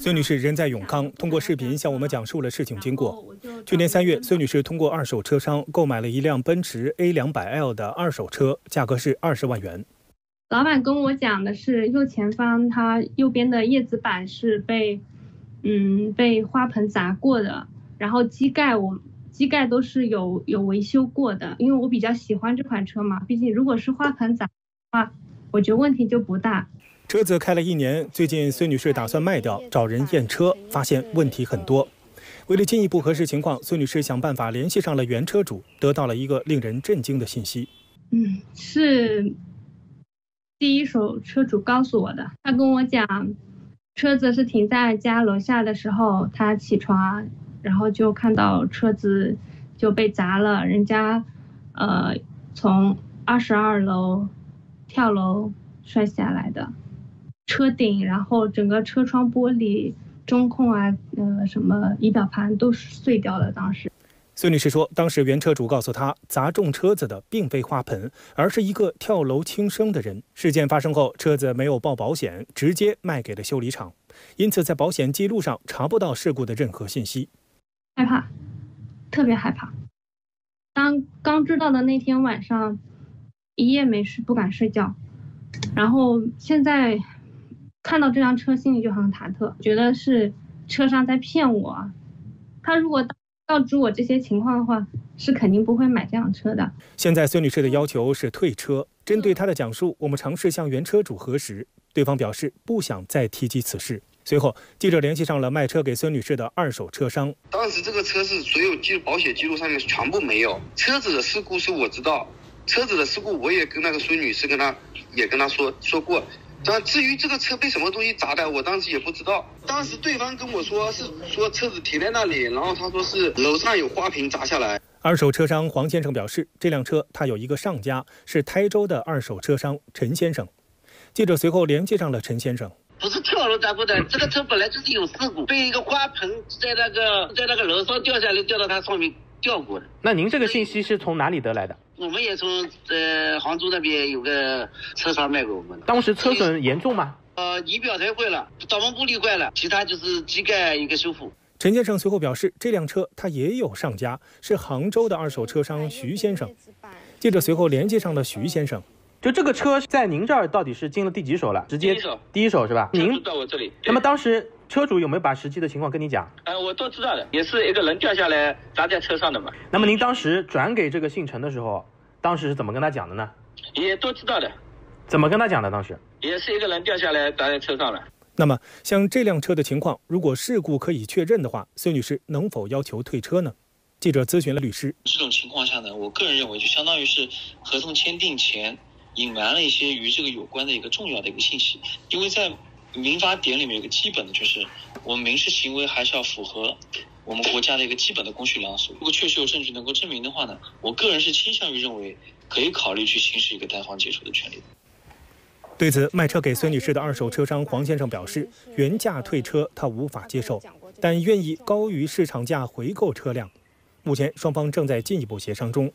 孙女士人在永康，通过视频向我们讲述了事情经过。去年三月，孙女士通过二手车商购买了一辆奔驰 A 两百 L 的二手车，价格是二十万元。老板跟我讲的是，右前方它右边的叶子板是被，嗯，被花盆砸过的，然后机盖我机盖都是有有维修过的。因为我比较喜欢这款车嘛，毕竟如果是花盆砸的话，我觉得问题就不大。车子开了一年，最近孙女士打算卖掉，找人验车，发现问题很多。为了进一步核实情况，孙女士想办法联系上了原车主，得到了一个令人震惊的信息。嗯，是第一手车主告诉我的。他跟我讲，车子是停在家楼下的时候，他起床，然后就看到车子就被砸了，人家呃从二十二楼跳楼摔下来的。车顶，然后整个车窗玻璃、中控啊，呃，什么仪表盘都是碎掉了。当时，孙女士说，当时原车主告诉她，砸中车子的并非花盆，而是一个跳楼轻生的人。事件发生后，车子没有报保险，直接卖给了修理厂，因此在保险记录上查不到事故的任何信息。害怕，特别害怕。当刚知道的那天晚上，一夜没睡，不敢睡觉，然后现在。看到这辆车，心里就很忐忑，觉得是车商在骗我。他如果告知我这些情况的话，是肯定不会买这辆车的。现在孙女士的要求是退车。针对她的讲述，我们尝试向原车主核实，对方表示不想再提及此事。随后，记者联系上了卖车给孙女士的二手车商。当时这个车是所有记保险记录上面全部没有，车子的事故是我知道，车子的事故我也跟那个孙女士跟她也跟她说说过。但至于这个车被什么东西砸的，我当时也不知道。当时对方跟我说是说车子停在那里，然后他说是楼上有花瓶砸下来。二手车商黄先生表示，这辆车他有一个上家是台州的二手车商陈先生。记者随后联系上了陈先生，不是跳楼砸过的，这个车本来就是有事故，被一个花盆在那个在那个楼上掉下来，掉到他上面掉过的。那您这个信息是从哪里得来的？我们也从呃杭州那边有个车商卖给我们的。当时车损严重吗？呃，仪表台坏了，挡风玻璃坏了，其他就是机盖一个修复。陈先生随后表示，这辆车他也有上家，是杭州的二手车商徐先生。记者随后联系上了徐先生，就这个车在您这儿到底是进了第几手了？直接第一手，第一手是吧？您到我这里。那么当时车主有没有把实际的情况跟你讲？呃，我都知道的，也是一个人掉下来砸在车上的嘛。那么您当时转给这个姓陈的时候？当时是怎么跟他讲的呢？也都知道的。怎么跟他讲的？当时也是一个人掉下来砸在车上了。那么，像这辆车的情况，如果事故可以确认的话，孙女士能否要求退车呢？记者咨询了律师。这种情况下呢，我个人认为就相当于是合同签订前隐瞒了一些与这个有关的一个重要的一个信息。因为在民法典里面有个基本的就是，我们民事行为还是要符合。我们国家的一个基本的公序良俗，如果确实有证据能够证明的话呢，我个人是倾向于认为可以考虑去行使一个单方解除的权利。对此，卖车给孙女士的二手车商黄先生表示，原价退车他无法接受，但愿意高于市场价回购车辆。目前双方正在进一步协商中。